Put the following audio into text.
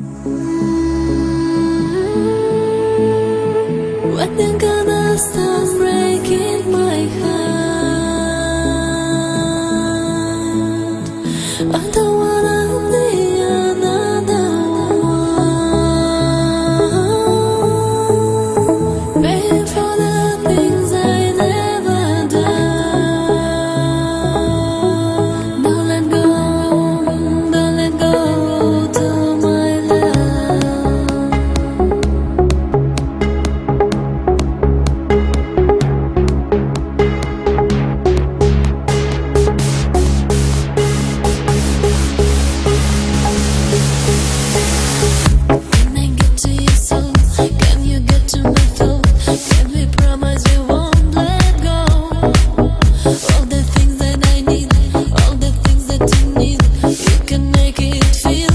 Mm-hmm. What then gonna stop breaking my heart? You can make it feel